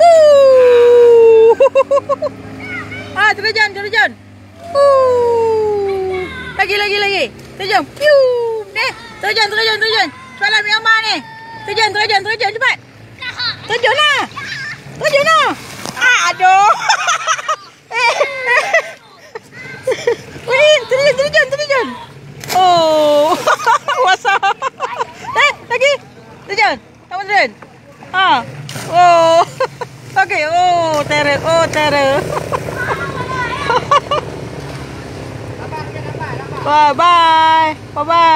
Uh. Ah, terjun, terjun. Uh. Lagi lagi lagi. Terjun. Piu. Neh, terjun, terjun, terjun. Cepat yang mana ni? Terjun, terjun, terjun cepat. Terjunlah. Terjunlah. Ah, aduh. Eh, eh. Eh, oh. Eh, lagi. Terjun. Tak terjun. Ha. Oh. Okey. Oh, terror. Oh, terror. bye bye. Bye bye.